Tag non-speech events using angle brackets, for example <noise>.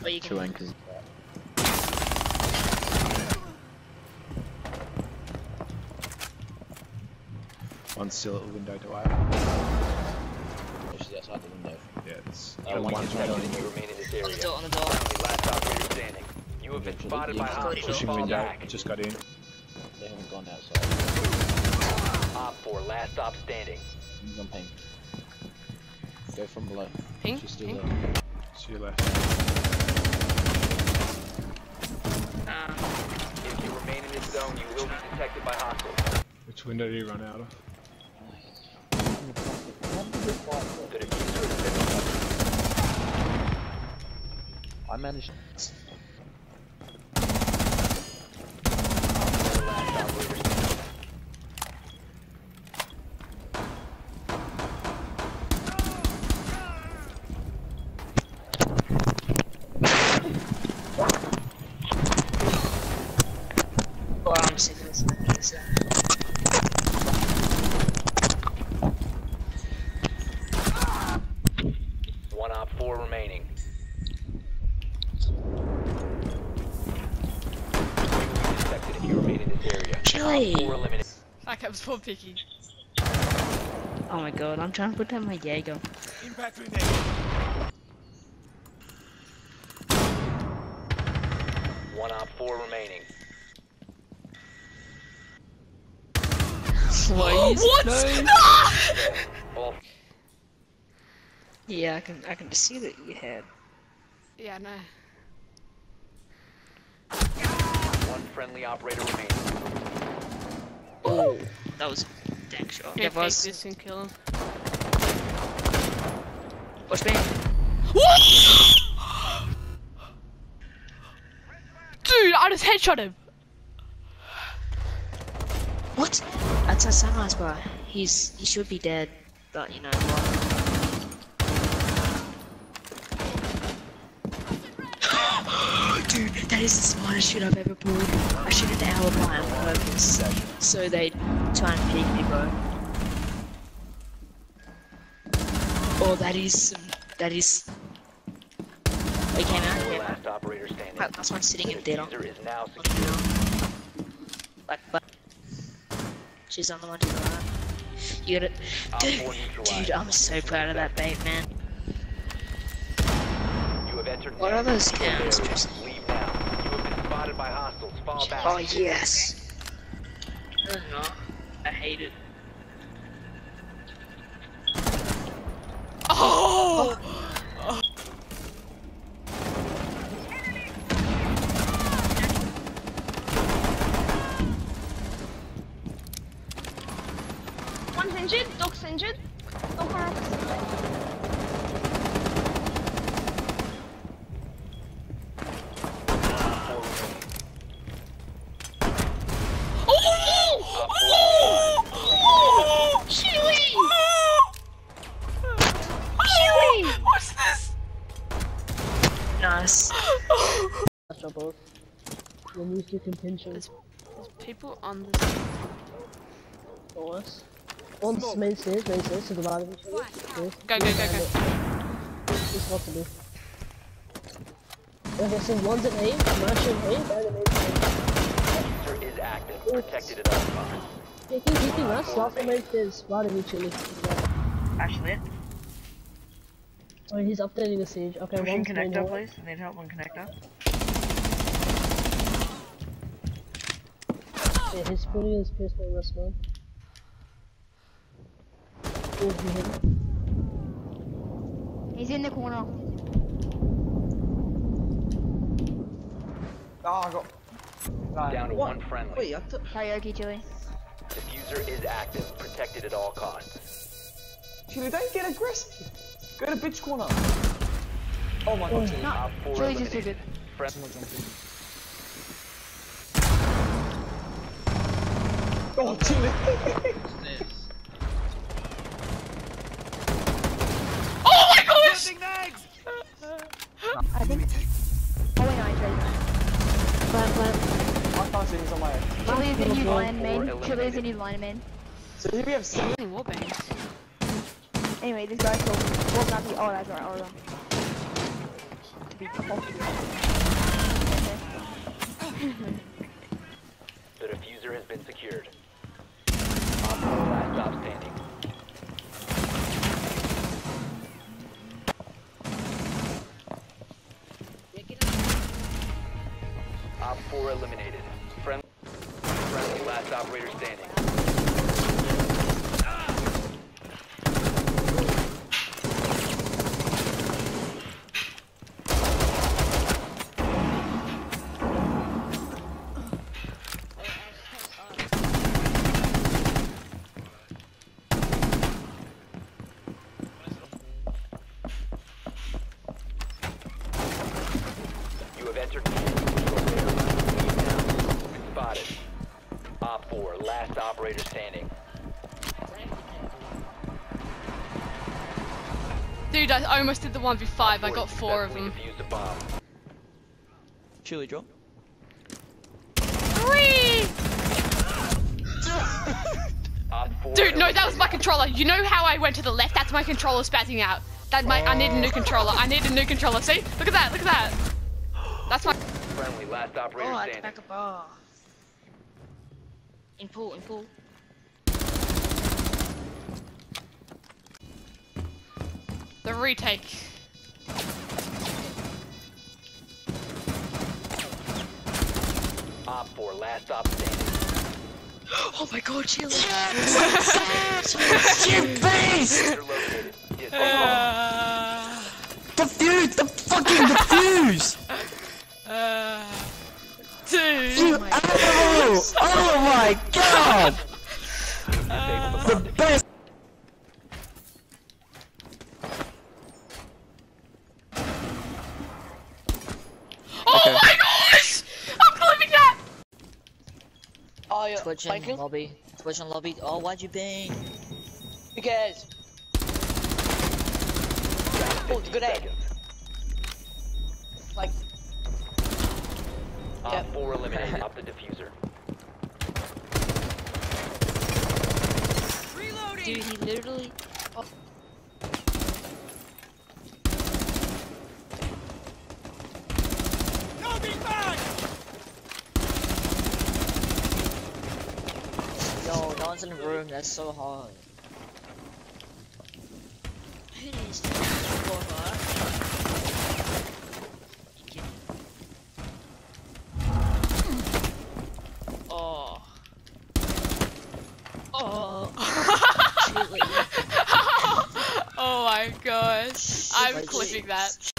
Reloading! But you can Two anchors. One's still at the window to A. She's outside the window. Yeah, it's Uh, and one one's is right right on. You remain in this on area. the door, on the door. Friendly last operator standing. You have been Eventually, spotted by you- hostiles. Pushing Fall window, back. just got in. They haven't gone outside. Op 4, last stop standing. He's on ping. Go from below. Pink? She's still Pink? there. To your left. Uh, If you remain in this zone, you will be detected by hostiles. Which window do you run out of? The defuser has I managed. the last operator standing. oh, I'm sick of this. this uh, One Op 4 remaining. You will be detected if you remain in this area. Chili! Op 4 was poor picky. Oh my god, I'm trying to put down my Jaeger. One Op 4 remaining. <laughs> what? All <laughs> Yeah, I can I can see that you had. Yeah, no. one friendly operator remaining. Oh, that was a dang shot. Yeah, Yeah, take was. this and kill him. What's me? <gasps> Dude, I just headshot him! What? That's a sunrise bar. He's he should be dead, but you know what? <gasps> Dude, that is the smartest shit I've ever pulled. I shoot an alibi on purpose, so they try and peek me, bro. Oh, that is some, that is. They came out, out. last operator standing. That- That's one sitting in theater. is now secure. Like, but she's on the one to the right. You got it, dude. Dude, I'm so proud of that bait, man. You have entered What are those cams. Tristan? Leave now. You have been spotted by hostiles. Fall oh, back. Oh yes. I don't. I hate it. Oh! One's injured, dog's injured. Dog on opposite. Four remaining. Oh! Op Oh! Chewy! Oh! What's this? Nice. That's your boss. Then use your contention There's, there's people on this. for us. One's main stairs, main stairs to the right of each other. Stairs. Go, go, go, go. Just what to do. Okay, so one's at A, commercial A, and the main stairs. defuser is active. Protected at all times. Yeah, keep keeping us, last the main stairs, right of each other. Actually, Oh, he's updating the siege. Okay, pushing one's main connector, please. I need help on connector. Yeah, he's putting his pistol in this one. Oh, he. He's in the corner. Oh, I got. Right. Down to What? one friendly. Wait, I thought. Karaoke Chili. Defuser is active. Protected at all costs. Chili, don't get aggressive. Go to bitch corner. Oh my god, Chili. Op 4 Chili's just too eliminated. good. Friend- Oh, Chili. Oh my gosh! I think. Oh wait, no, I tried. Plant, plant. I can't see he's on my head. Chili's the new Four lineman. Chili's is a new lineman. So here we have seven. Only warbangs. Anyway, this guy's called. Well, not the. Oh, that's right. Hold on. be possible. The defuser has been secured. Op 4 last stop standing. Op 4 eliminated. Friendly, friendly last operator standing. You have entered the Spotted. Op 4, last operator standing. Dude, I almost did the 1v5. I got four of them. Defused a bomb. Chili drop. Whee! Op 4 Dude, no, that was my controller. You know how I went to the left? That's my controller spazzing out. That my I need a new controller. I need a new controller. See? Look at that. Look at that. That's my. Friendly, last operator Oh, I had to back a bar. Oh. In pool, in pool. The retake. Op 4, last stop standing. <gasps> Oh my god, Chili. <laughs> Defuser located. Is bomb. Defuse! The fucking defuse! God! Disable The the best! Oh Okay. my gosh! I'm clipping that. Oh, yeah. Twitch Thank in you. lobby. Twitch in lobby. Oh, why'd you bang? Who cares? Oh, it's a good aim. Seconds. Like, Op Yep. 4 eliminated. Op the defuser. Dude, he literally. Yo, no one's in the room. That's so hard. Who is this? Oh. Oh. Chili. <laughs> oh my gosh. <laughs> I'm clipping that.